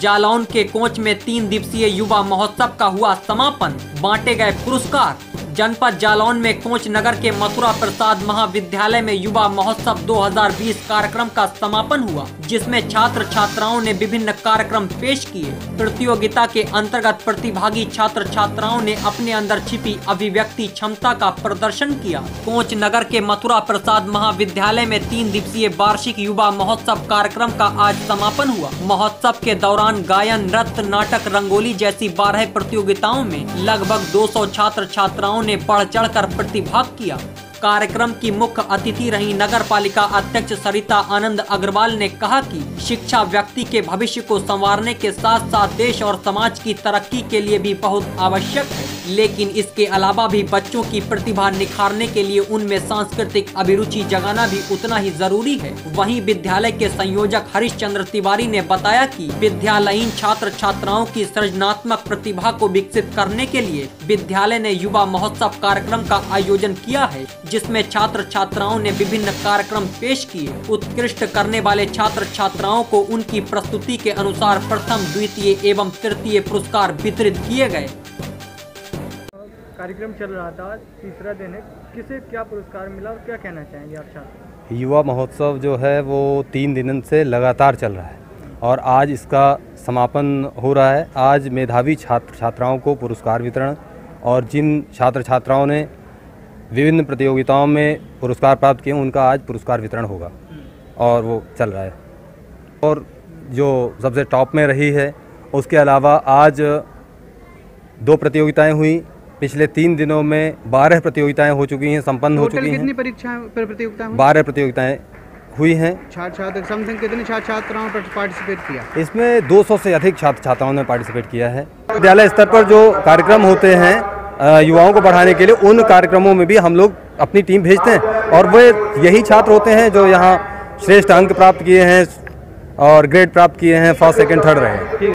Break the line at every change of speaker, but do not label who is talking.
जालौन के कोच में तीन दिवसीय युवा महोत्सव का हुआ समापन बांटे गए पुरस्कार। जनपद जालौन में कोच नगर के मथुरा प्रसाद महाविद्यालय में युवा महोत्सव 2020 कार्यक्रम का समापन हुआ, जिसमें छात्र छात्राओं ने विभिन्न कार्यक्रम पेश किए। प्रतियोगिता के अंतर्गत प्रतिभागी छात्र छात्राओं ने अपने अंदर छिपी अभिव्यक्ति क्षमता का प्रदर्शन किया। कोच नगर के मथुरा प्रसाद महाविद्यालय में तीन दिवसीय वार्षिक युवा महोत्सव कार्यक्रम का आज समापन हुआ। महोत्सव के दौरान गायन, नृत्य, नाटक, रंगोली जैसी बारह प्रतियोगिताओं में लगभग 200 छात्र छात्राओं ने बढ़ चढ़कर प्रतिभाग किया। कार्यक्रम की मुख्य अतिथि रही नगर पालिका अध्यक्ष सरिता आनंद अग्रवाल ने कहा कि शिक्षा व्यक्ति के भविष्य को संवारने के साथ साथ देश और समाज की तरक्की के लिए भी बहुत आवश्यक है। लेकिन इसके अलावा भी बच्चों की प्रतिभा निखारने के लिए उनमें सांस्कृतिक अभिरुचि जगाना भी उतना ही ज़रूरी है। वहीं विद्यालय के संयोजक हरीश चंद्र तिवारी ने बताया कि विद्यालयीन छात्र छात्राओं की सृजनात्मक प्रतिभा को विकसित करने के लिए विद्यालय ने युवा महोत्सव कार्यक्रम का आयोजन किया है, जिसमें छात्र छात्राओं ने विभिन्न कार्यक्रम पेश किए। उत्कृष्ट करने वाले छात्र छात्राओं को उनकी प्रस्तुति के अनुसार प्रथम, द्वितीय एवं तृतीय पुरस्कार वितरित किए गए।
कार्यक्रम चल रहा था, तीसरा दिन है। किसे क्या पुरस्कार मिला और क्या कहना चाहेंगे आप छात्र?
युवा महोत्सव जो है, वो तीन दिन से लगातार चल रहा है और आज इसका समापन हो रहा है। आज मेधावी छात्र छात्राओं को पुरस्कार वितरण और जिन छात्र छात्राओं ने विभिन्न प्रतियोगिताओं में पुरस्कार प्राप्त किए, उनका आज पुरस्कार वितरण होगा और वो चल रहा है। और जो सबसे टॉप में रही है, उसके अलावा आज दो प्रतियोगिताएँ हुई। पिछले तीन दिनों में बारह प्रतियोगिताएँ हो चुकी हैं संपन्न हो चुकी हैं।
परीक्षाएँ पर प्रतियोगिता हुई?
बारह प्रतियोगिताएँ हुई हैं।
छात्र छात्र समथिंग कितने छात्र छात्राओं ने पार्टिसिपेट किया?
इसमें 200 से अधिक छात्र छात्राओं ने पार्टिसिपेट किया है। विद्यालय स्तर पर जो कार्यक्रम होते हैं युवाओं को बढ़ाने के लिए उन कार्यक्रमों में भी हम लोग अपनी टीम भेजते हैं। और वे यही छात्र होते हैं जो यहाँ श्रेष्ठ अंक प्राप्त किए हैं और ग्रेड प्राप्त किए हैं फ़र्स्ट सेकेंड थर्ड रहे हैं।